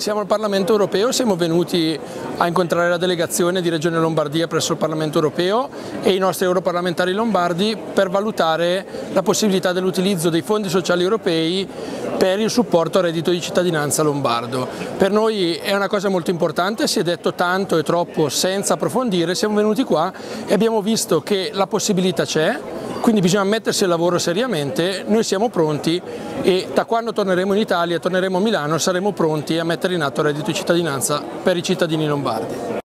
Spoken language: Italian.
Siamo al Parlamento europeo, siamo venuti a incontrare la delegazione di Regione Lombardia presso il Parlamento europeo e i nostri europarlamentari lombardi per valutare la possibilità dell'utilizzo dei fondi sociali europei per il supporto al reddito di cittadinanza lombardo. Per noi è una cosa molto importante, si è detto tanto e troppo senza approfondire, siamo venuti qua e abbiamo visto che la possibilità c'è, quindi bisogna mettersi al lavoro seriamente, noi siamo pronti e da quando torneremo in Italia, torneremo a Milano, saremo pronti a mettere in atto il reddito di cittadinanza per i cittadini lombardi.